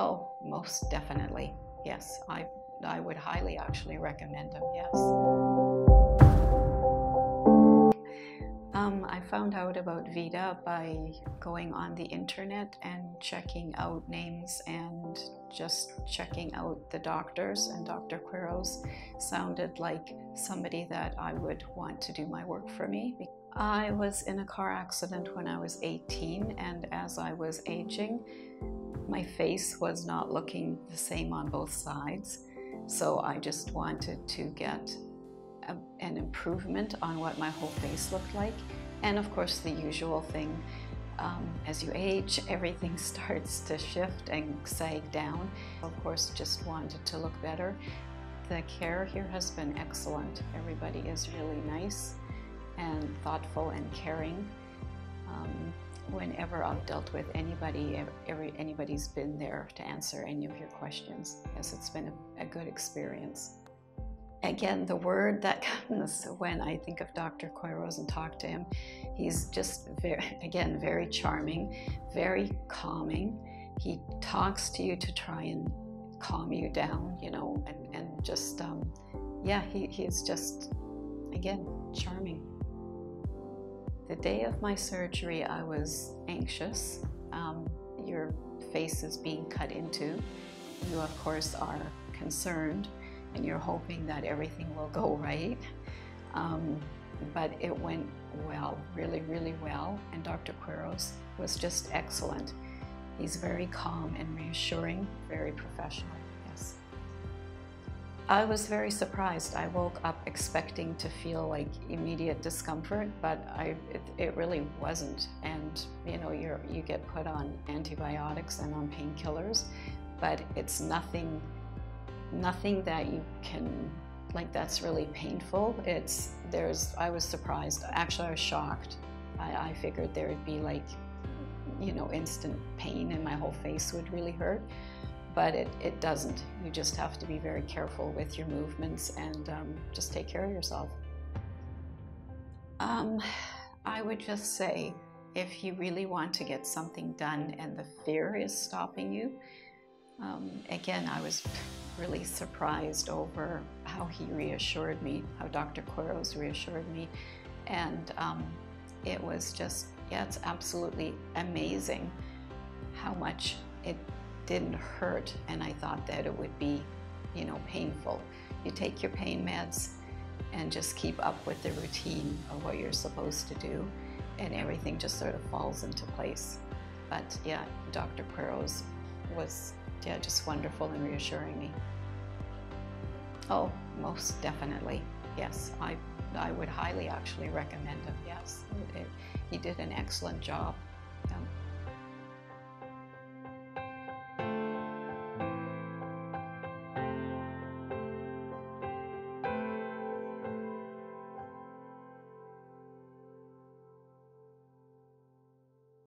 Oh, most definitely. Yes, I, I would highly actually recommend them, yes. Um, I found out about Vida by going on the internet and checking out names and just checking out the doctors. And Dr. Quiroz sounded like somebody that I would want to do my work for me. I was in a car accident when I was 18, and as I was aging, my face was not looking the same on both sides. So I just wanted to get a, an improvement on what my whole face looked like. And of course, the usual thing um, as you age, everything starts to shift and sag down. Of course, just wanted to look better. The care here has been excellent. Everybody is really nice and thoughtful and caring. Um, whenever I've dealt with anybody, every, anybody's been there to answer any of your questions. Yes, it's been a, a good experience. Again, the word that comes when I think of Dr. Quiroz and talk to him, he's just very, again, very charming, very calming. He talks to you to try and calm you down, you know, and, and just, um, yeah, he, he's just, again, charming. The day of my surgery, I was anxious. Um, your face is being cut into. You, of course, are concerned and you're hoping that everything will go right. Um, but it went well, really, really well. And Dr. Quiroz was just excellent. He's very calm and reassuring, very professional. I was very surprised. I woke up expecting to feel like immediate discomfort, but I, it, it really wasn't. And you know, you you get put on antibiotics and on painkillers, but it's nothing, nothing that you can, like that's really painful. It's, there's, I was surprised. Actually, I was shocked. I, I figured there would be like, you know, instant pain and my whole face would really hurt but it, it doesn't. You just have to be very careful with your movements and um, just take care of yourself. Um, I would just say if you really want to get something done and the fear is stopping you, um, again, I was really surprised over how he reassured me, how Dr. Quiroz reassured me. And um, it was just, yeah, it's absolutely amazing how much it didn't hurt and I thought that it would be, you know, painful. You take your pain meds and just keep up with the routine of what you're supposed to do and everything just sort of falls into place. But yeah, Dr. Quiroz was yeah, just wonderful and reassuring me. Oh, most definitely. Yes, I, I would highly actually recommend him. Yes, it, he did an excellent job.